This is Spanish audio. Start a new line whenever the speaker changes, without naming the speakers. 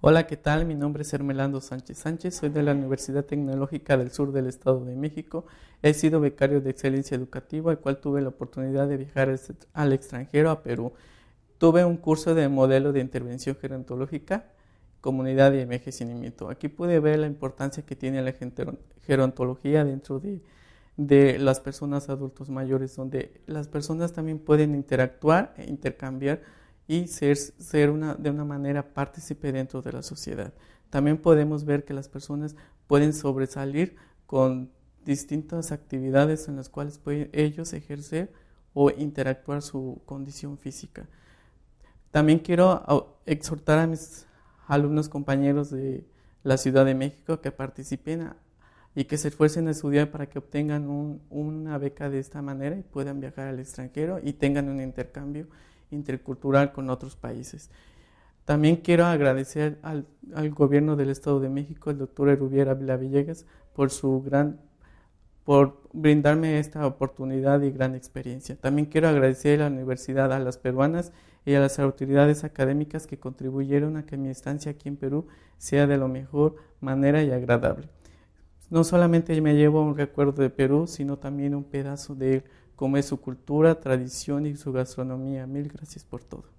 Hola, ¿qué tal? Mi nombre es Hermelando Sánchez Sánchez, soy de la Universidad Tecnológica del Sur del Estado de México. He sido becario de excelencia educativa, el cual tuve la oportunidad de viajar al extranjero, a Perú. Tuve un curso de modelo de intervención gerontológica, comunidad y envejecimiento. Aquí pude ver la importancia que tiene la gerontología dentro de, de las personas adultos mayores, donde las personas también pueden interactuar e intercambiar y ser, ser una, de una manera partícipe dentro de la sociedad. También podemos ver que las personas pueden sobresalir con distintas actividades en las cuales pueden ellos ejercer o interactuar su condición física. También quiero exhortar a mis alumnos compañeros de la Ciudad de México que participen y que se esfuercen a estudiar para que obtengan una beca de esta manera y puedan viajar al extranjero y tengan un intercambio intercultural con otros países. También quiero agradecer al, gobierno del Estado de México, el doctor Erubiera Villegas, por su gran por brindarme esta oportunidad y gran experiencia. También quiero agradecer a la universidad, a las peruanas y a las autoridades académicas que contribuyeron a que mi estancia aquí en Perú sea de la mejor manera y agradable. No solamente me llevo un recuerdo de Perú, sino también un pedazo de él como es su cultura, tradición y su gastronomía. Mil gracias por todo.